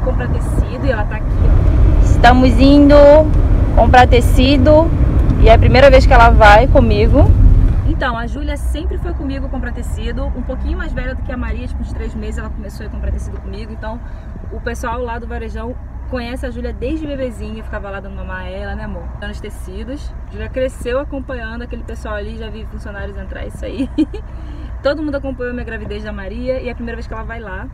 comprar tecido e ela tá aqui, ó. Estamos indo comprar tecido e é a primeira vez que ela vai comigo. Então, a Júlia sempre foi comigo comprar tecido, um pouquinho mais velha do que a Maria, tipo, uns três meses ela começou a comprar tecido comigo, então o pessoal lá do Varejão conhece a Júlia desde bebezinha, ficava lá dando mamar ela, né amor? Dando os tecidos. Júlia cresceu acompanhando aquele pessoal ali, já vi funcionários entrar, isso aí. Todo mundo acompanhou minha gravidez da Maria e é a primeira vez que ela vai lá.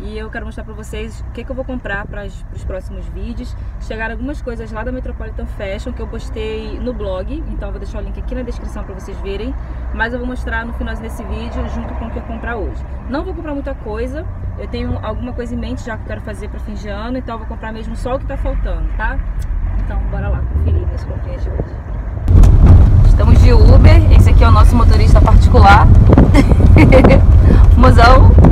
E eu quero mostrar pra vocês o que, que eu vou comprar para os próximos vídeos. Chegaram algumas coisas lá da Metropolitan Fashion que eu postei no blog, então eu vou deixar o link aqui na descrição para vocês verem. Mas eu vou mostrar no final desse vídeo junto com o que eu comprar hoje. Não vou comprar muita coisa, eu tenho alguma coisa em mente já que eu quero fazer para fim de ano, então eu vou comprar mesmo só o que tá faltando, tá? Então bora lá conferir minhas comprinhas de hoje. Estamos de Uber, esse aqui é o nosso motorista particular. Mozão.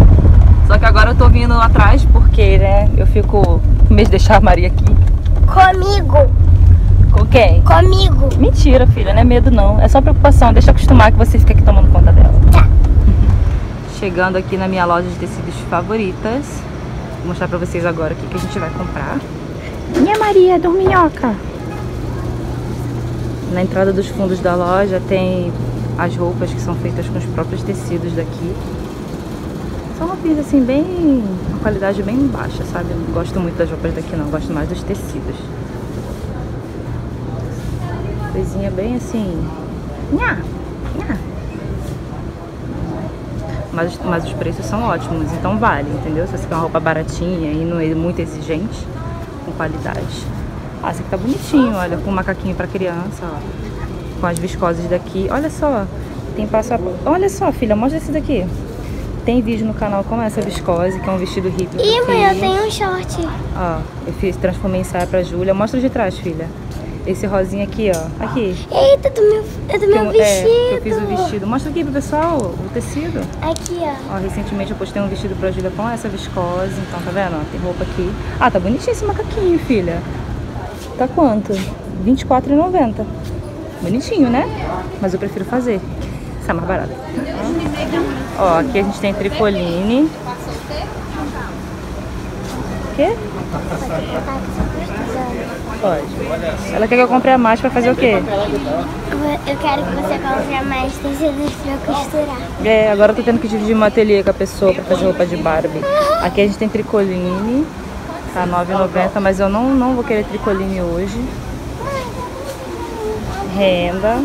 Só que agora eu tô vindo atrás porque, né, eu fico com medo de deixar a Maria aqui. Comigo. Com quem? Comigo. Mentira, filha, não é medo não. É só preocupação. Deixa eu acostumar que você fica aqui tomando conta dela. Tá. Chegando aqui na minha loja de tecidos favoritas. Vou mostrar pra vocês agora o que, que a gente vai comprar. Minha Maria, dorminhoca. Na entrada dos fundos da loja tem as roupas que são feitas com os próprios tecidos daqui. São roupinhas assim, bem. uma qualidade bem baixa, sabe? Não gosto muito das roupas daqui não, gosto mais dos tecidos. Coisinha bem assim. Nha, nha. Mas, mas os preços são ótimos, então vale, entendeu? Se você quer uma roupa baratinha e não é muito exigente, com qualidade. Ah, esse aqui tá bonitinho, olha, com um macaquinho pra criança, ó. Com as viscosas daqui. Olha só, tem passo a... Olha só, filha, mostra esse daqui. Tem vídeo no canal com essa viscose, que é um vestido hippie. Ih, mãe, eu tenho um short. Ó, eu fiz, transformei em saia pra Júlia. Mostra de trás, filha. Esse rosinha aqui, ó. Aqui. Eita, do meu, é do meu eu- vestido. É, eu fiz o vestido. Mostra aqui pro pessoal o tecido. Aqui, ó. Ó, recentemente eu postei um vestido pra Júlia com essa viscose. Então, tá vendo? Ó, tem roupa aqui. Ah, tá bonitinho esse macaquinho, filha. Tá quanto? R$24,90. Bonitinho, né? Mas eu prefiro fazer. Isso é mais barato. Ó, aqui a gente tem tricoline. O quê? Pode. Ela quer que eu compre a mais pra fazer o quê? Eu quero que você compre mais tecidos pra costurar. É, agora eu tô tendo que dividir uma ateliê com a pessoa pra fazer roupa de Barbie. Aqui a gente tem tricoline, tá R$9,90, mas eu não, não vou querer tricoline hoje. Renda.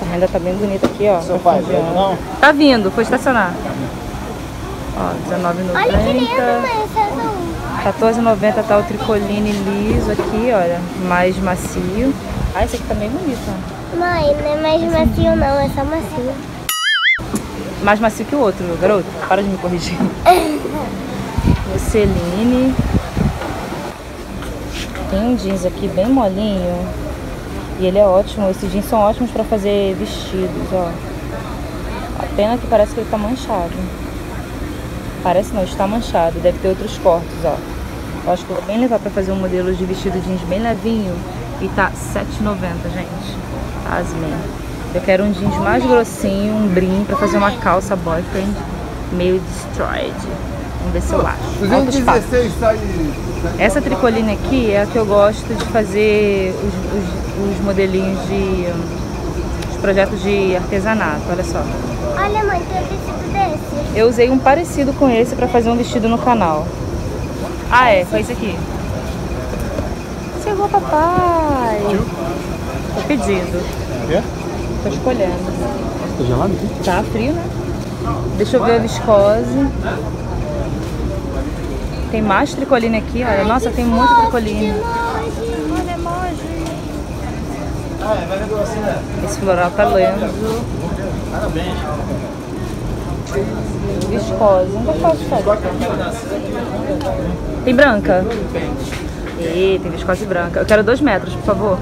Essa renda tá bem bonita aqui, ó. Seu pai, não? Tá vindo, foi estacionar. Ó, Olha que lindo, R$19,90. mãe. Esse é azul. R$14,90 tá o tricoline liso aqui, olha. Mais macio. Ah, esse aqui tá bem bonito, ó. Mãe, não é mais macio não, é só macio. Mais macio que o outro, garoto. Para de me corrigir. Celine. Tem um jeans aqui bem molinho. E ele é ótimo. Esses jeans são ótimos pra fazer vestidos, ó. A pena que parece que ele tá manchado. Parece não, está manchado. Deve ter outros cortes, ó. Eu acho que eu vou bem levar pra fazer um modelo de vestido jeans bem levinho. E tá R$7,90, gente. Asmem. Eu quero um jeans mais grossinho, um brim, pra fazer uma calça boyfriend meio destroyed. Vamos ver se eu acho. Alto espaço. 16 sai. Essa tricoline aqui é a que eu gosto de fazer os, os- os modelinhos de. os projetos de artesanato, olha só. Olha, mãe, tem um tecido desse. Eu usei um parecido com esse pra fazer um vestido no canal. Ah, é, foi esse aqui. Chegou, papai. Tô pedindo. É? Tô escolhendo. Tá gelado aqui? Tá frio, né? Deixa eu ver a viscose. Tem mais tricoline aqui, olha. Nossa, tem muito tricoline. Esse floral tá lindo. Parabéns. Não vou falar Tem branca? Ih, tem viscose branca. Eu quero dois metros, por favor.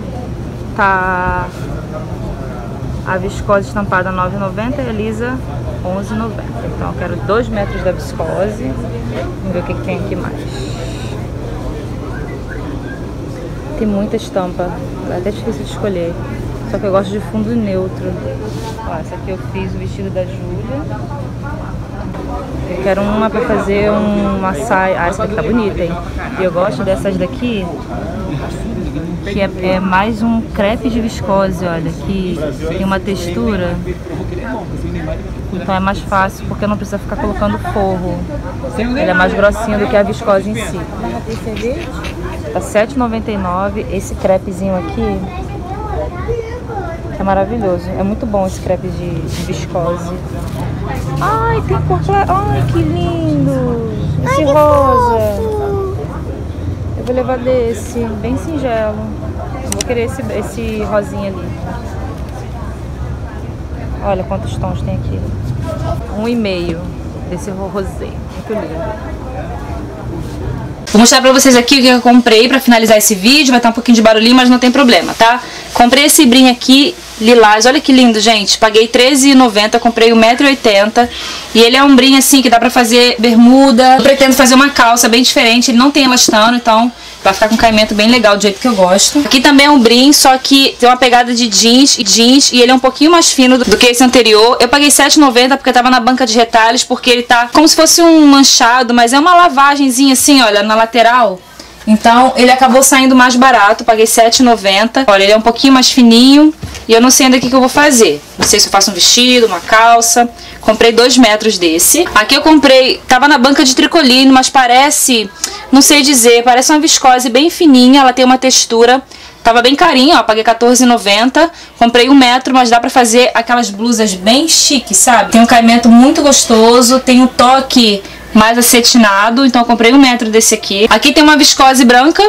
Tá. A viscose estampada 9,90 e a lisa 11,90. Então eu quero 2 metros da viscose. Vamos ver o que, tem aqui mais. Tem muita estampa. É até difícil de escolher. Só que eu gosto de fundo neutro. Ó, essa aqui eu fiz o vestido da Júlia. Eu quero uma pra fazer uma saia. Ah, essa daqui tá bonita, hein? E eu gosto dessas daqui, que é, é mais um crepe de viscose, olha, que tem uma textura. Então é mais fácil, porque não precisa ficar colocando forro. Ele é mais grossinho do que a viscose em si. Tá R$7,99. Esse crepezinho aqui é maravilhoso. É muito bom esse crepe de, de viscose. Ai, tem cor clara. Ai, que lindo. Esse rosa. Vou levar desse, bem singelo. Vou querer esse, esse rosinha ali. Olha quantos tons tem aqui. Um e meio desse rosé. Muito lindo. Vou mostrar pra vocês aqui o que eu comprei pra finalizar esse vídeo. Vai estar um pouquinho de barulhinho, mas não tem problema, tá? Comprei esse brim aqui, lilás. Olha que lindo, gente. Paguei R$13,90, comprei 1,80m. E ele é um brim assim que dá pra fazer bermuda. Eu pretendo fazer uma calça bem diferente. Ele não tem elastano, então Vai ficar com um caimento bem legal, do jeito que eu gosto. Aqui também é um brim, só que tem uma pegada de jeans e jeans. E ele é um pouquinho mais fino do que esse anterior. Eu paguei R$7,90 porque tava na banca de retalhos, porque ele tá como se fosse um manchado, mas é uma lavagenzinha assim, olha, na lateral. Então, ele acabou saindo mais barato, paguei R$7,90. Olha, ele é um pouquinho mais fininho e eu não sei ainda o que, que eu vou fazer. Não sei se eu faço um vestido, uma calça. Comprei dois metros desse. Aqui eu comprei, tava na banca de tricolino, mas parece, não sei dizer, parece uma viscose bem fininha, ela tem uma textura Tava bem carinho, ó, paguei R$14,90. Comprei um metro, mas dá pra fazer aquelas blusas bem chiques, sabe? Tem um caimento muito gostoso, tem um toque mais acetinado, então comprei um metro desse aqui. Aqui tem uma viscose branca,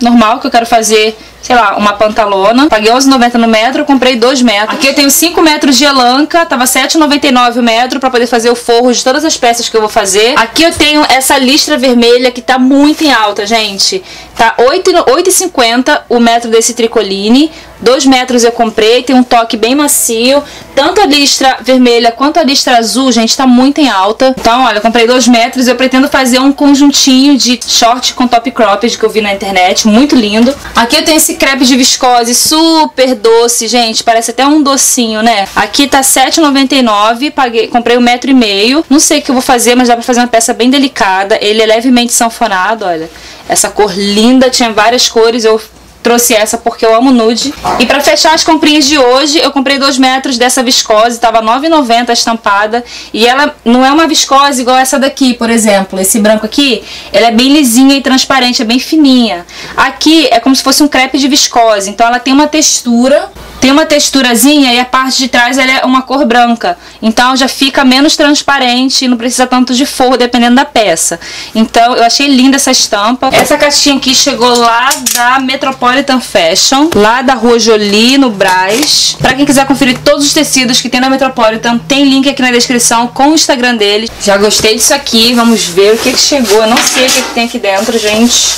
normal, que eu quero fazer sei lá, uma pantalona. Paguei 11,90 no metro, comprei 2 metros. Aqui eu tenho 5 metros de elanca, tava 7,99 o metro pra poder fazer o forro de todas as peças que eu vou fazer. Aqui eu tenho essa listra vermelha que tá muito em alta, gente. Tá 8,50 o metro desse tricoline. 2 metros eu comprei, tem um toque bem macio. Tanto a listra vermelha quanto a listra azul, gente, tá muito em alta. Então, olha, eu comprei 2 metros. Eu pretendo fazer um conjuntinho de short com top cropped que eu vi na internet. Muito lindo. Aqui eu tenho esse crepe de viscose super doce, gente. Parece até um docinho, né? Aqui tá R$7,99. Paguei, comprei um metro e meio. Não sei o que eu vou fazer, mas dá pra fazer uma peça bem delicada. Ele é levemente sanfonado, olha. Essa cor linda, tinha várias cores. Eu trouxe essa porque eu amo nude. E para fechar as comprinhas de hoje, eu comprei 2 metros dessa viscose, tava R$ 9,90 estampada. E ela não é uma viscose igual essa daqui, por exemplo. Esse branco aqui, ela é bem lisinha e transparente, é bem fininha. Aqui é como se fosse um crepe de viscose, então ela tem uma textura tem uma texturazinha e a parte de trás ela é uma cor branca. Então já fica menos transparente e não precisa tanto de forro, dependendo da peça. Então eu achei linda essa estampa. Essa caixinha aqui chegou lá da Metropolitan Fashion, lá da Rua Jolie, no Braz. Pra quem quiser conferir todos os tecidos que tem na Metropolitan, tem link aqui na descrição com o Instagram deles. Já gostei disso aqui, vamos ver o que, que chegou. Eu não sei o que, que tem aqui dentro, gente.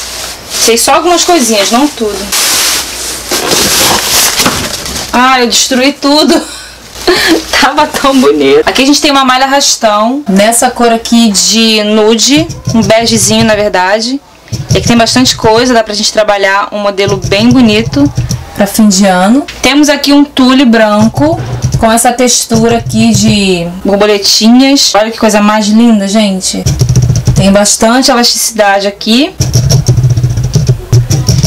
Sei só algumas coisinhas, não tudo. Ah, eu destruí tudo. Tava tão bonito. Aqui a gente tem uma malha rastão. Nessa cor aqui de nude. Um begezinho, na verdade. E aqui tem bastante coisa. Dá pra gente trabalhar um modelo bem bonito para fim de ano. Temos aqui um tule branco com essa textura aqui de borboletinhas. Olha que coisa mais linda, gente. Tem bastante elasticidade aqui.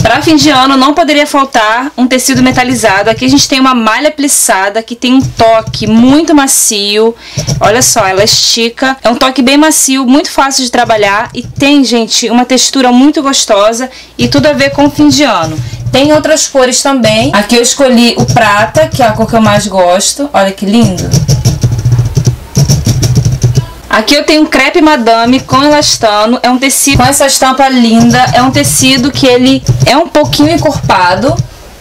Para fim de ano não poderia faltar um tecido metalizado. Aqui a gente tem uma malha plissada que tem um toque muito macio. Olha só, ela estica. É um toque bem macio, muito fácil de trabalhar e tem, gente, uma textura muito gostosa e tudo a ver com fim de ano. Tem outras cores também. Aqui eu escolhi o prata, que é a cor que eu mais gosto. Olha que lindo. Aqui eu tenho um crepe madame com elastano, é um tecido com essa estampa linda, é um tecido que ele é um pouquinho encorpado,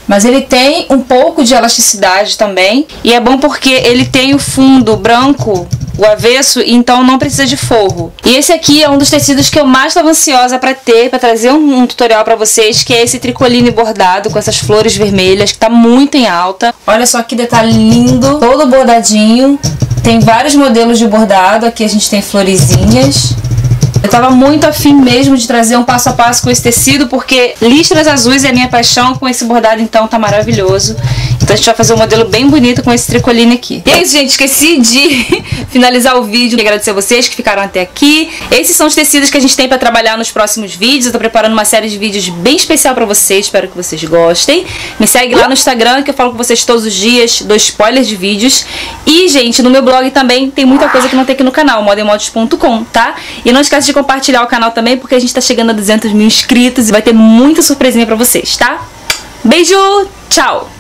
mas ele tem um pouco de elasticidade também, e é bom porque ele tem o fundo branco o avesso, então não precisa de forro. E esse aqui é um dos tecidos que eu mais estava ansiosa para ter, para trazer um, um tutorial para vocês, que é esse tricoline bordado com essas flores vermelhas, que tá muito em alta. Olha só que detalhe lindo, todo bordadinho. Tem vários modelos de bordado, aqui a gente tem florezinhas. Eu tava muito afim mesmo de trazer um passo a passo com esse tecido, porque listras azuis é a minha paixão, com esse bordado então tá maravilhoso. Então a gente vai fazer um modelo bem bonito com esse tricoline aqui. E é isso, gente. Esqueci de finalizar o vídeo e agradecer a vocês que ficaram até aqui. Esses são os tecidos que a gente tem pra trabalhar nos próximos vídeos. Eu tô preparando uma série de vídeos bem especial pra vocês. Espero que vocês gostem. Me segue lá no Instagram que eu falo com vocês todos os dias. Dou spoilers de vídeos. E, gente, no meu blog também tem muita coisa que não tem aqui no canal. modemodos.com, tá? E não esquece de compartilhar o canal também porque a gente tá chegando a 200 mil inscritos e vai ter muita surpresinha pra vocês, tá? Beijo, tchau!